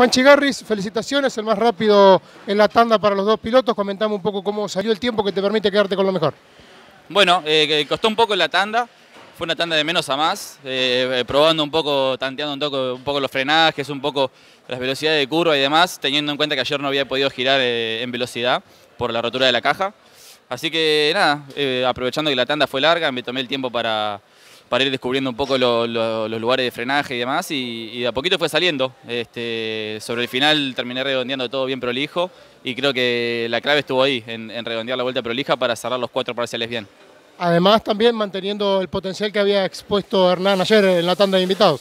Juan Chigarris, felicitaciones, el más rápido en la tanda para los dos pilotos. Comentame un poco cómo salió el tiempo que te permite quedarte con lo mejor. Bueno, eh, costó un poco la tanda, fue una tanda de menos a más, eh, eh, probando un poco, tanteando un poco, un poco los frenajes, un poco las velocidades de curva y demás, teniendo en cuenta que ayer no había podido girar en velocidad por la rotura de la caja. Así que nada, aprovechando que la tanda fue larga, me tomé el tiempo para, para ir descubriendo un poco los lugares de frenaje y demás, y, de a poquito fue saliendo. Este, sobre el final terminé redondeando todo bien prolijo, y creo que la clave estuvo ahí, en, redondear la vuelta prolija para cerrar los cuatro parciales bien. Además también manteniendo el potencial que había expuesto Hernán ayer en la tanda de invitados.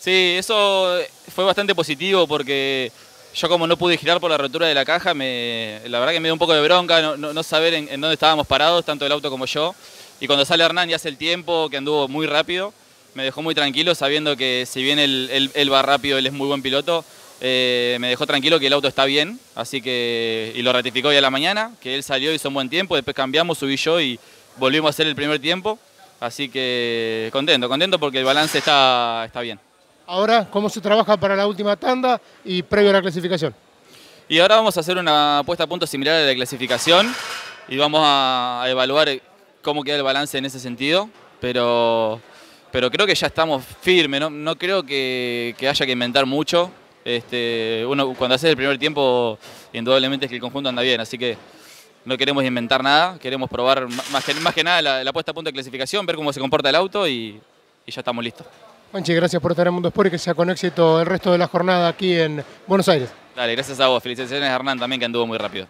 Sí, eso fue bastante positivo porque yo como no pude girar por la rotura de la caja, me, la verdad que me dio un poco de bronca no, saber en, dónde estábamos parados, tanto el auto como yo. Y cuando sale Hernán y hace el tiempo, que anduvo muy rápido, me dejó muy tranquilo sabiendo que si bien él, va rápido, él es muy buen piloto, eh, me dejó tranquilo que el auto está bien, así que, y lo ratificó ya a la mañana, que él salió, hizo un buen tiempo, después cambiamos, subí yo y volvimos a hacer el primer tiempo, así que contento, contento porque el balance está, está bien. Ahora, ¿cómo se trabaja para la última tanda y previo a la clasificación? Y ahora vamos a hacer una puesta a punto similar a la clasificación y vamos a evaluar cómo queda el balance en ese sentido, pero, pero creo que ya estamos firmes, no, creo que, haya que inventar mucho. Este, cuando hace el primer tiempo, indudablemente es que el conjunto anda bien, así que no queremos inventar nada, queremos probar más que, nada la, puesta a punto de clasificación, ver cómo se comporta el auto y ya estamos listos. Juanchi, gracias por estar en Mundo Sport y que sea con éxito el resto de la jornada aquí en Buenos Aires. Dale, gracias a vos. Felicitaciones a Hernán también que anduvo muy rápido.